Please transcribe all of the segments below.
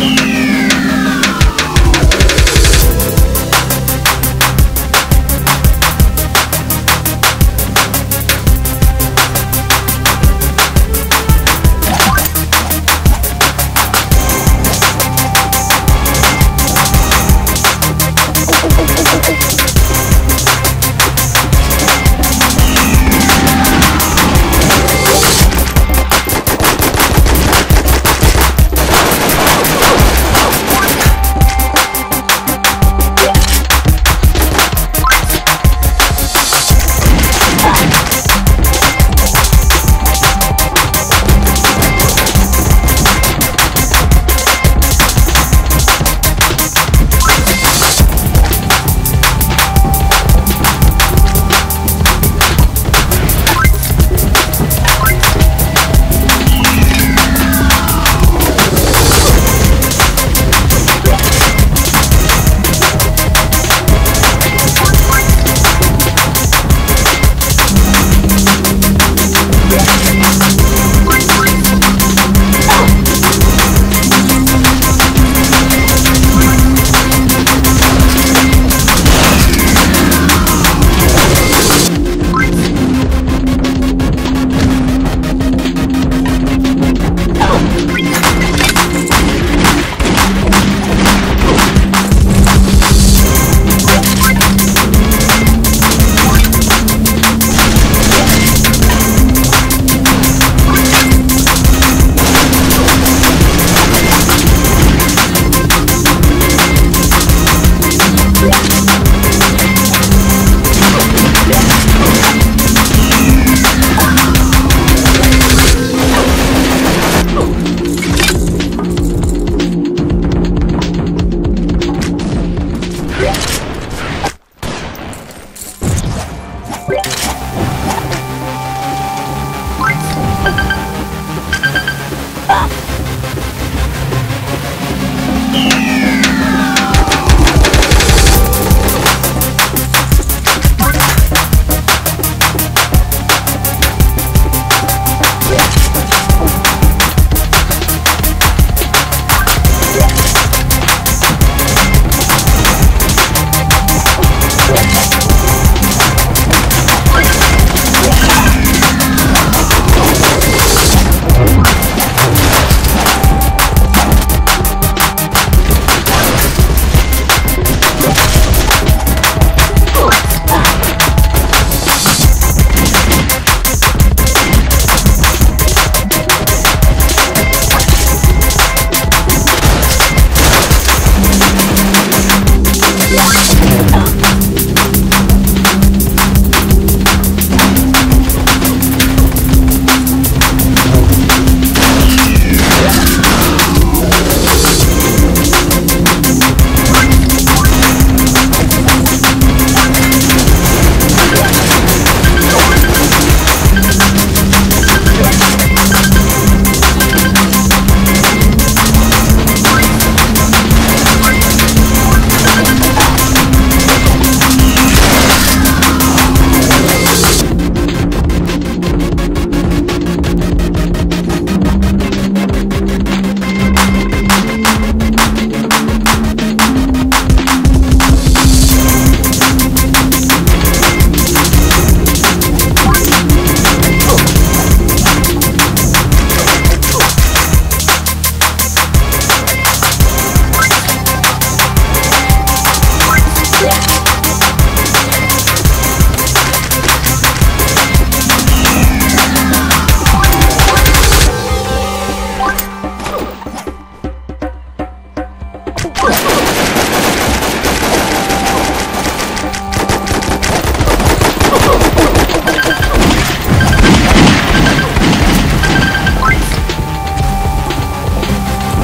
Yeah.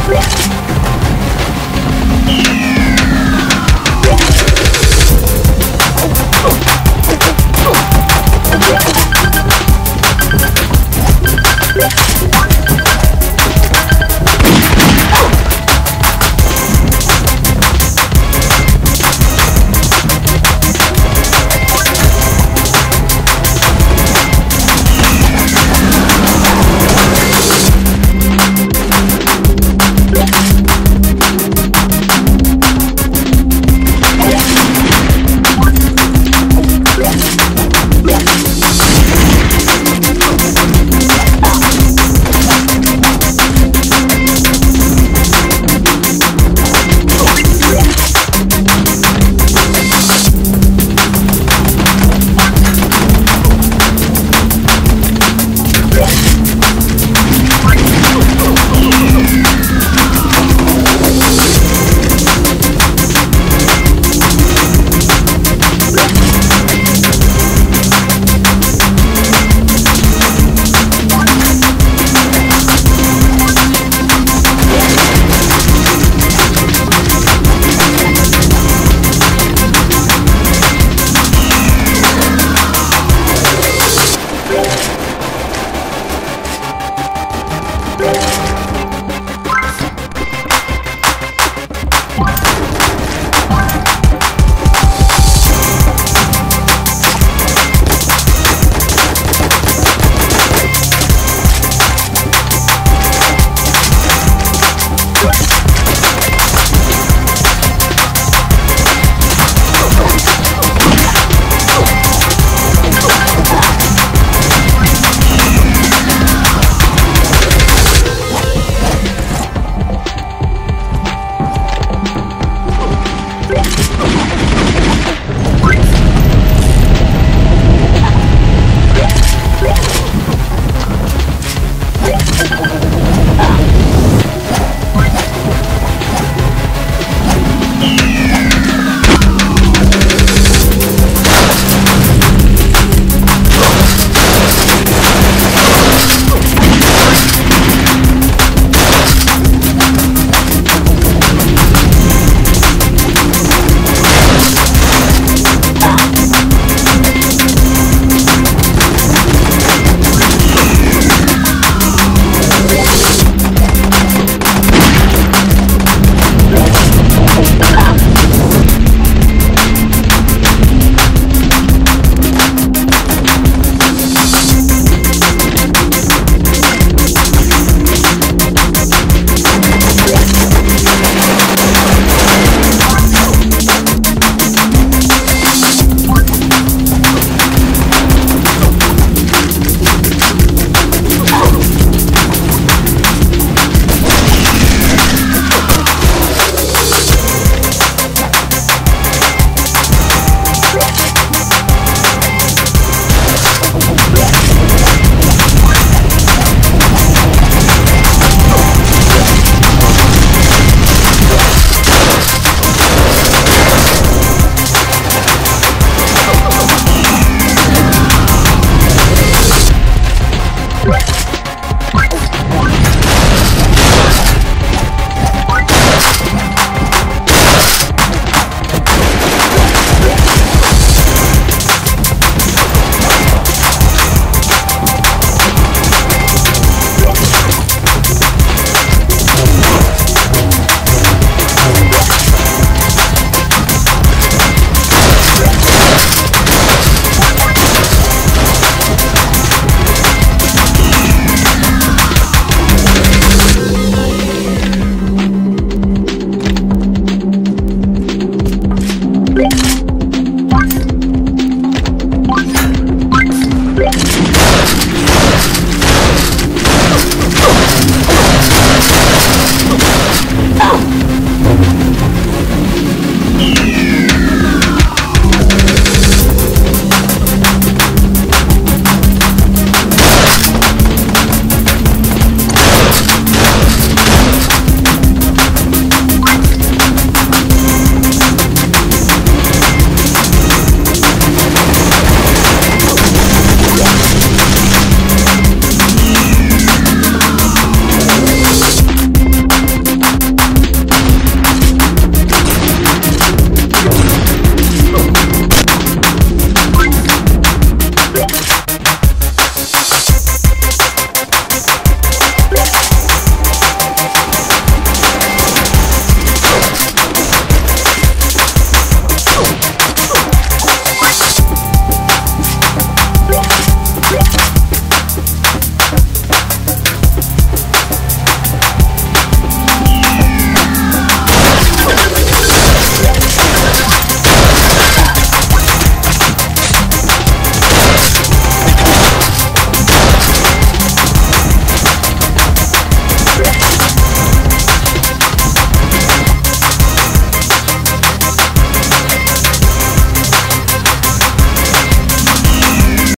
Let's.